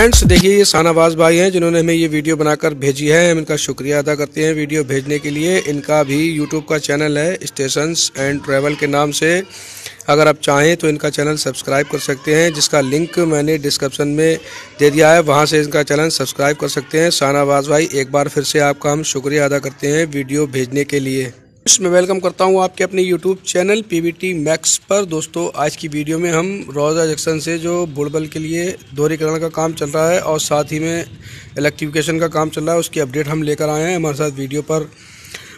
Friends देखिए, ये शाहनवाज भाई हैं जिन्होंने हमें ये वीडियो बनाकर भेजी है। हम इनका शुक्रिया अदा करते हैं वीडियो भेजने के लिए। इनका भी यूट्यूब का चैनल है स्टेशंस एंड ट्रैवल के नाम से। अगर आप चाहें तो इनका चैनल सब्सक्राइब कर सकते हैं, जिसका लिंक मैंने डिस्क्रिप्शन में दे दिया है। वहाँ से इनका चैनल सब्सक्राइब कर सकते हैं। शाहनवाज भाई, एक बार फिर से आपका हम शुक्रिया अदा करते हैं वीडियो भेजने के लिए। मैं वेलकम करता हूँ आपके अपने यूट्यूब चैनल पीवीटी मैक्स पर। दोस्तों, आज की वीडियो में हम रोजा जंक्शन से जो बुड़बल के लिए दोहरीकरण का काम चल रहा है और साथ ही में इलेक्ट्रिफिकेशन का काम चल रहा है, उसकी अपडेट हम लेकर आए हैं। हमारे साथ वीडियो पर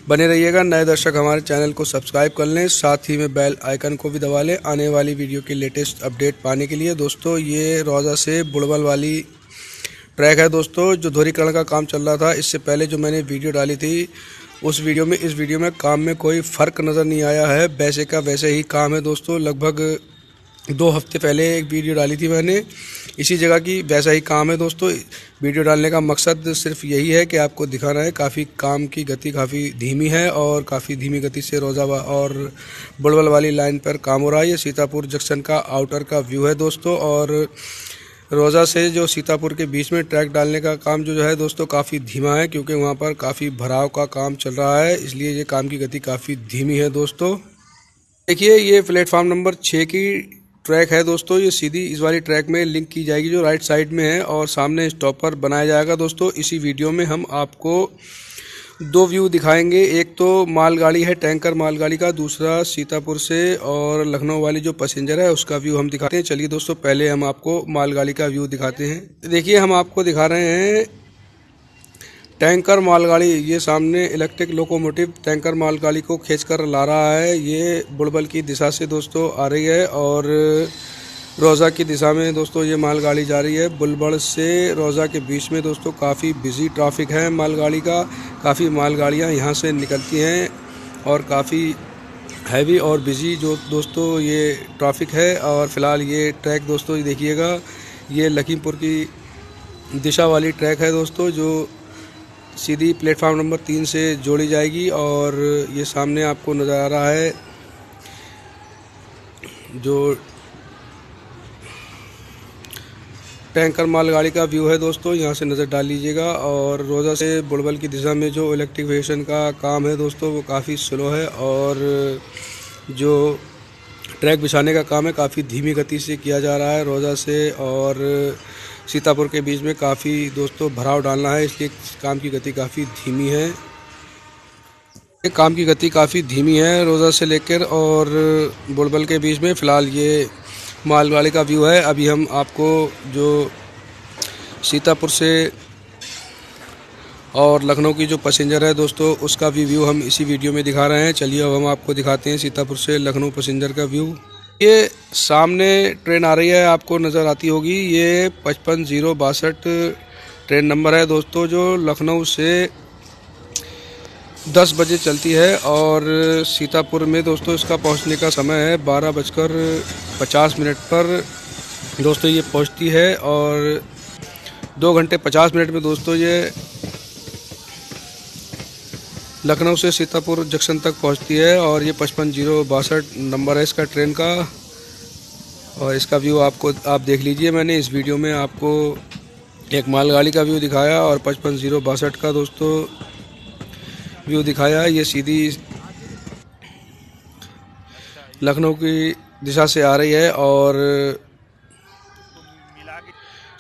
बने रहिएगा। नए दर्शक हमारे चैनल को सब्सक्राइब कर लें, साथ ही में बेल आइकन को भी दबा लें आने वाली वीडियो की लेटेस्ट अपडेट पाने के लिए। दोस्तों, ये रोज़ा से बुड़बल वाली ट्रैक है दोस्तों, जो दोहरीकरण का काम चल रहा था। इससे पहले जो मैंने वीडियो डाली थी उस वीडियो में, इस वीडियो में काम में कोई फ़र्क नज़र नहीं आया है। वैसे का वैसे ही काम है दोस्तों। लगभग दो हफ़्ते पहले एक वीडियो डाली थी मैंने। इसी जगह की वैसा ही काम है दोस्तों। वीडियो डालने का मकसद सिर्फ़ यही है कि आपको दिखाना है, काफ़ी काम की गति काफ़ी धीमी है और काफ़ी धीमी गति से रोज़ावा और बुलबल वाली लाइन पर काम हो रहा है। ये सीतापुर जंक्शन का आउटर का व्यू है दोस्तों और रोज़ा से जो सीतापुर के बीच में ट्रैक डालने का काम जो है दोस्तों काफ़ी धीमा है, क्योंकि वहाँ पर काफ़ी भराव का काम चल रहा है, इसलिए ये काम की गति काफ़ी धीमी है दोस्तों। देखिए, ये प्लेटफॉर्म नंबर छः की ट्रैक है दोस्तों, ये सीधी इस वाली ट्रैक में लिंक की जाएगी जो राइट साइड में है और सामने स्टॉपर बनाया जाएगा दोस्तों। इसी वीडियो में हम आपको दो व्यू दिखाएँगे। एक तो मालगाड़ी है, टैंकर मालगाड़ी का, दूसरा सीतापुर से और लखनऊ वाली जो पैसेंजर है, उसका व्यू हम दिखाते हैं। चलिए दोस्तों, पहले हम आपको मालगाड़ी का व्यू दिखाते हैं। देखिए, हम आपको दिखा रहे हैं टैंकर मालगाड़ी। ये सामने इलेक्ट्रिक लोकोमोटिव टैंकर मालगाड़ी को खींचकर ला रहा है। ये बुड़बल की दिशा से दोस्तों आ रही है और रोज़ा की दिशा में दोस्तों ये मालगाड़ी जा रही है। बुलबड़ से रोज़ा के बीच में दोस्तों काफ़ी बिज़ी ट्रैफ़िक है मालगाड़ी का। काफ़ी मालगाड़ियाँ यहाँ से निकलती हैं और काफ़ी हैवी और बिज़ी जो दोस्तों ये ट्रैफ़िक है और फ़िलहाल ये ट्रैक दोस्तों देखिएगा। ये लखीमपुर की दिशा वाली ट्रैक है दोस्तों जो सीधी प्लेटफार्म नंबर तीन से जोड़ी जाएगी और ये सामने आपको नज़र आ रहा है जो टैंकर मालगाड़ी का व्यू है दोस्तों, यहाँ से नज़र डाल लीजिएगा और रोज़ा से बुड़बल की दिशा में जो इलेक्ट्रिक इलेक्ट्रिफिकेशन का काम है दोस्तों, वो काफ़ी स्लो है और जो ट्रैक बिछाने का काम है, काफ़ी धीमी गति से किया जा रहा है रोज़ा से और सीतापुर के बीच में काफ़ी दोस्तों भराव डालना है, इसलिए काम की गति काफ़ी धीमी है। काम की गति काफ़ी धीमी है रोज़ा से लेकर और बुड़बल के बीच में फ़िलहाल ये मालगाड़ी का व्यू है। अभी हम आपको जो सीतापुर से और लखनऊ की जो पैसेंजर है दोस्तों, उसका भी व्यू हम इसी वीडियो में दिखा रहे हैं। चलिए अब हम आपको दिखाते हैं सीतापुर से लखनऊ पैसेंजर का व्यू। ये सामने ट्रेन आ रही है, आपको नज़र आती होगी। ये पचपन ज़ीरो बासठ ट्रेन नंबर है दोस्तों, जो लखनऊ से दस बजे चलती है और सीतापुर में दोस्तों इसका पहुँचने का समय है बारह बजकर पचास मिनट पर। दोस्तों ये पहुँचती है और दो घंटे पचास मिनट में दोस्तों ये लखनऊ से सीतापुर जंक्शन तक पहुँचती है और ये पचपन ज़ीरो बासठ नंबर है इसका ट्रेन का। और इसका व्यू आपको, आप देख लीजिए, मैंने इस वीडियो में आपको एक मालगाड़ी का व्यू दिखाया और पचपन ज़ीरो बासठ का दोस्तों व्यू दिखाया ये सीधी लखनऊ की दिशा से आ रही है और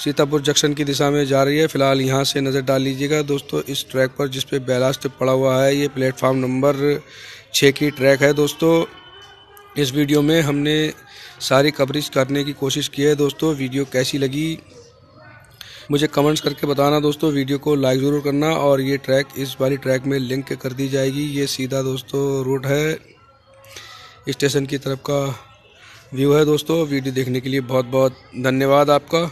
सीतापुर जंक्शन की दिशा में जा रही है। फ़िलहाल यहाँ से नज़र डाल लीजिएगा दोस्तों, इस ट्रैक पर जिस पे बैलास्ट पड़ा हुआ है, ये प्लेटफार्म नंबर छः की ट्रैक है दोस्तों। इस वीडियो में हमने सारी कवरेज करने की कोशिश की है दोस्तों। वीडियो कैसी लगी? मुझे कमेंट्स करके बताना दोस्तों वीडियो को लाइक ज़रूर करना और ये ट्रैक इस वाली ट्रैक में लिंक कर दी जाएगी। ये सीधा दोस्तों रूट है। स्टेशन की तरफ़ का व्यू है दोस्तों। वीडियो देखने के लिए बहुत बहुत धन्यवाद आपका।